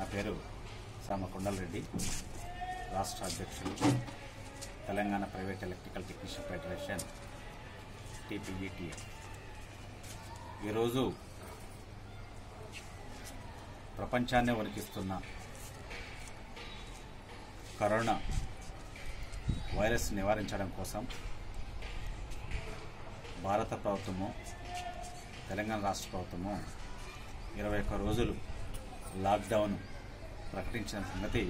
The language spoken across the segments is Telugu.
నా పేరు సామ కొండల్రెడ్డి రాష్ట్ర అధ్యక్షులు Telangana private electrical technician federation TPETA ఈరోజు ప్రపంచాన్ని వణికిస్తున్న కరోనా వైరస్ నివారించడం కోసం భారత ప్రభుత్వము తెలంగాణ రాష్ట్ర ప్రభుత్వము ఇరవై ఒక్క రోజులు లాక్డౌన్ ప్రకటించిన సంగతి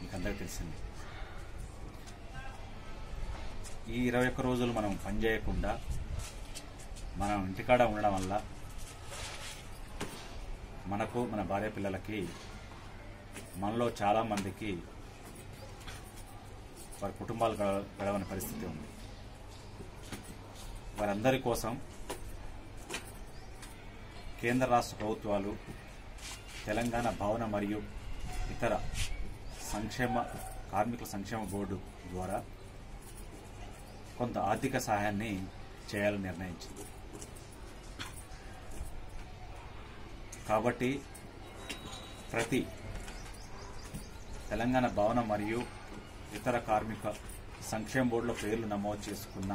మీకు అందరికీ తెలిసింది. ఈ ఇరవై ఒక్క రోజులు మనం పని చేయకుండా మనం ఇంటికాడ ఉండడం వల్ల మనకు మన భార్య పిల్లలకి మనలో చాలామందికి వారి కుటుంబాలు గడవని పరిస్థితి ఉంది. వారందరి కోసం కేంద్ర రాష్ట్ర ప్రభుత్వాలు తెలంగాణ భవన మరియు ఇతర సంక్షేమ కార్మికుల సంక్షేమ బోర్డు ద్వారా కొంత ఆర్థిక సహాయాన్ని చేయాలని నిర్ణయించింది. కాబట్టి ప్రతి తెలంగాణ భవన మరియు ఇతర కార్మిక సంక్షేమ బోర్డులో పేర్లు నమోదు చేసుకున్న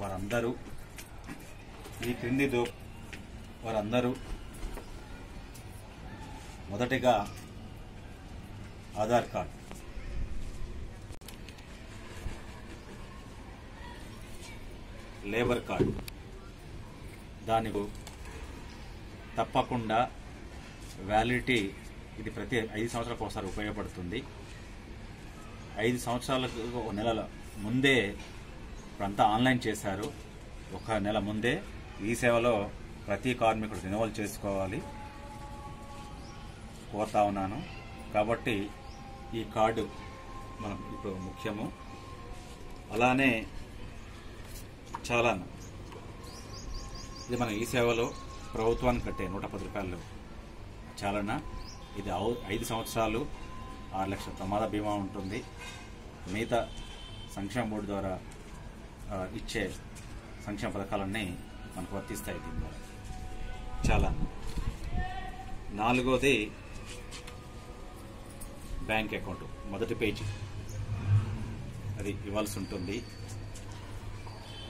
వారందరూ ఈ క్రిందితో వారందరూ మొదటిగా ఆధార్ కార్డ్. Labour card. దానికి తప్పకుండా వ్యాలిడిటీ ఇది ప్రతి ఐదు సంవత్సరాలకు ఒకసారి ఉపయోగపడుతుంది. ఐదు సంవత్సరాలకు ఒక నెలల ముందే ఇప్పుడంతా ఆన్లైన్ చేశారు. ఒక నెల ముందే ఈ సేవలో ప్రతి కార్మికుడు రెన్యువల్ చేసుకోవాలి. కోరుతా ఉన్నాను. కాబట్టి ఈ కార్డు మనం ఇప్పుడు ముఖ్యము. అలానే చాలాను. ఇది మన ఈ సేవలో ప్రభుత్వానికి కట్టే నూట పది రూపాయలు చాలన ఇది ఐదు సంవత్సరాలు ఆరు లక్షల ప్రమాద బీమా ఉంటుంది. మిగతా సంక్షేమ బోర్డు ద్వారా ఇచ్చే సంక్షేమ పథకాలన్నీ మనకు వర్తిస్తాయి దీని ద్వారా. చాలా నాలుగోది బ్యాంక్ అకౌంట్ మొదటి పేజీ. అది ఇవ్వాల్సి ఉంటుంది.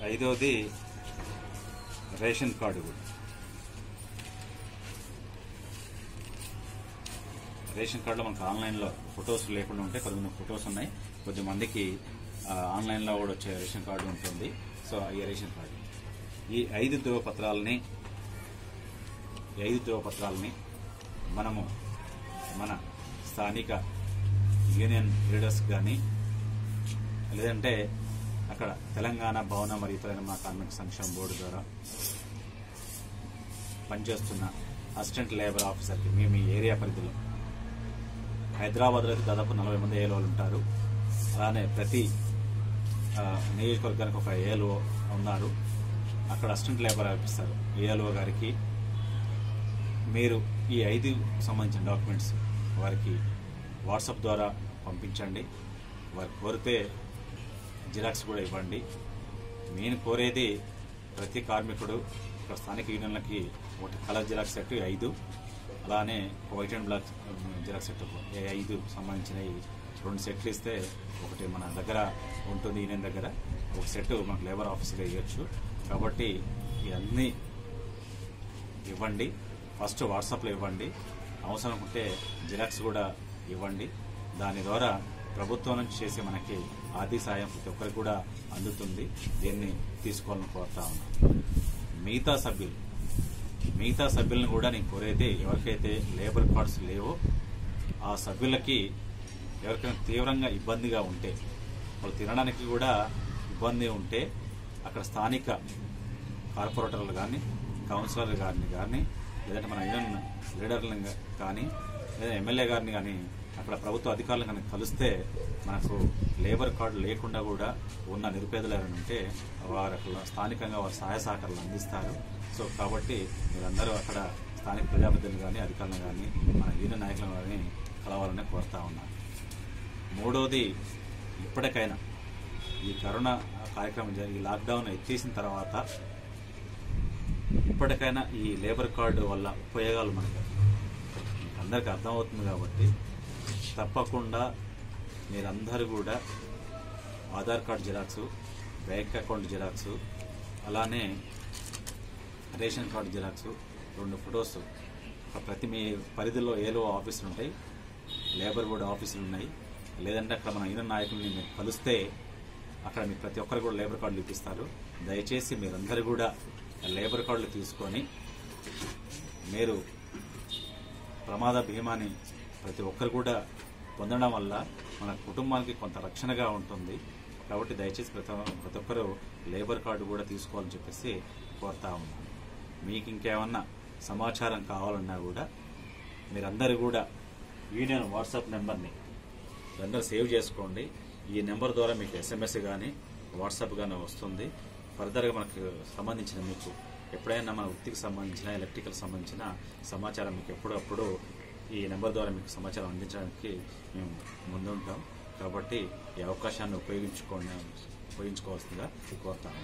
ఐదోది రేషన్ కార్డు కూడా. రేషన్ కార్డులో మనకు ఆన్లైన్లో ఫొటోస్ లేకుండా ఉంటే కొన్ని ఫొటోస్ ఉన్నాయి. కొద్దిమందికి ఆన్లైన్లో కూడా వచ్చే రేషన్ కార్డు ఉంటుంది. సో ఈ రేషన్ కార్డు. ఈ ఐదు ధృవపత్రాలని పత్రాలని ఐదు ధృవపత్రాలని మనము మన స్థానిక యూనియన్ లీడర్స్ కానీ లేదంటే అక్కడ తెలంగాణ భవన మరియు తెలంగాణ కార్మిక సంక్షేమ బోర్డు ద్వారా పనిచేస్తున్న అసిస్టెంట్ లేబర్ ఆఫీసర్కి మేము మీ ఏరియా పరిధిలో హైదరాబాద్లో అయితే దాదాపు నలభై మంది ఏలో ఉంటారు. అలానే ప్రతి నియోజకవర్గానికి ఒక ఏలో ఉన్నారు. అక్కడ అసిస్టెంట్ లేబర్ ఆఫీసర్ ఏఎల్ఓ గారికి మీరు ఈ ఐదు సంబంధించిన డాక్యుమెంట్స్ వారికి వాట్సాప్ ద్వారా పంపించండి. వారు కోరితే జిరాక్స్ కూడా ఇవ్వండి. నేను కోరేది ప్రతి కార్మికుడు ఇక్కడ స్థానిక యూనియన్లకి ఒకటి కలర్ జిరాక్స్ సెట్ ఐదు. అలానే white and black xerox set A ఐదు సంబంధించినవి రెండు సెట్లు ఇస్తే ఒకటి మన దగ్గర ఉంటుంది యూనియన్ దగ్గర. ఒక సెట్ మనకు లేబర్ ఆఫీస్గా ఇవ్వచ్చు. కాబట్టి ఇవన్నీ ఇవ్వండి. ఫస్ట్ వాట్సాప్లో ఇవ్వండి. అవసరం ఉంటే జిరాక్స్ కూడా ఇవ్వండి. దాని ద్వారా ప్రభుత్వం నుంచి చేసే మనకి ఆర్థిక సాయం ప్రతి ఒక్కరికి కూడా అందుతుంది. దీన్ని తీసుకోవాలని కోరుతా ఉన్నాను. మిగతా సభ్యులు మిగతా సభ్యులను కూడా నేను కోరేది ఎవరికైతే లేబర్ కార్డ్స్ లేవో ఆ సభ్యులకి ఎవరికైనా తీవ్రంగా ఇబ్బందిగా ఉంటే వాళ్ళు తినడానికి కూడా ఇబ్బంది ఉంటే అక్కడ స్థానిక కార్పొరేటర్లు కానీ కౌన్సిలర్లు కానీ కానీ లేదంటే మన యూనియన్ లీడర్లను కానీ లేదా ఎమ్మెల్యే గారిని కానీ అక్కడ ప్రభుత్వ అధికారులను కానీ కలిస్తే మనకు లేబర్ కార్డు లేకుండా కూడా ఉన్న నిరుపేదలు ఉంటే వారు అక్కడ స్థానికంగా వారు సహాయ సహకారాలు అందిస్తారు. సో కాబట్టి మీరందరూ అక్కడ స్థానిక ప్రజాప్రతినిధులు కానీ అధికారులను కానీ మన యూనియన్ నాయకులను కానీ కలవాలని కోరుతా ఉన్నాను మూడోది ఇప్పటికైనా ఈ కరోనా కార్యక్రమం జరిగి లాక్డౌన్ ఎత్తేసిన తర్వాత ఇప్పటికైనా ఈ లేబర్ కార్డు వల్ల ఉపయోగాలు మనకు అందరికి అర్థమవుతుంది కాబట్టి తప్పకుండా మీరందరూ కూడా Aadhaar card xerox bank account xerox అలానే రేషన్ కార్డు జిరాక్స్ రెండు ఫొటోస్ ప్రతి మీ పరిధిలో ఏలో ఆఫీసులు ఉంటాయి లేబర్ బోర్డు ఆఫీసులు ఉన్నాయి. లేదంటే అక్కడ మన యూనియన్ నాయకుల్ని మీరు కలిస్తే అక్కడ మీకు ప్రతి ఒక్కరు కూడా లేబర్ కార్డులు ఇప్పిస్తారు. దయచేసి మీరందరూ కూడా లేబర్ కార్డులు తీసుకొని మీరు ప్రమాద బీమాని ప్రతి ఒక్కరు కూడా పొందడం వల్ల మన కుటుంబానికి కొంత రక్షణగా ఉంటుంది. కాబట్టి దయచేసి ప్రతి ప్రతి ఒక్కరు లేబర్ కార్డు కూడా తీసుకోవాలని చెప్పేసి కోరుతా ఉన్నాను మీకు ఇంకేమన్నా సమాచారం కావాలన్నా కూడా మీరందరూ కూడా యూనియన్ వాట్సాప్ నెంబర్ని అందరూ సేవ్ చేసుకోండి. ఈ నెంబర్ ద్వారా మీకు ఎస్ఎంఎస్ కానీ వాట్సాప్ కానీ వస్తుంది. ఫర్దర్గా మనకు సంబంధించిన మీకు ఎప్పుడైనా మన వృత్తికి సంబంధించిన ఎలక్ట్రికల్ సంబంధించిన సమాచారం మీకు ఎప్పుడప్పుడు ఈ నెంబర్ ద్వారా మీకు సమాచారం అందించడానికి మేము ముందుంటాం. కాబట్టి ఈ అవకాశాన్ని ఉపయోగించుకోండి ఉపయోగించుకోవాల్సిందిగా కోరుతాము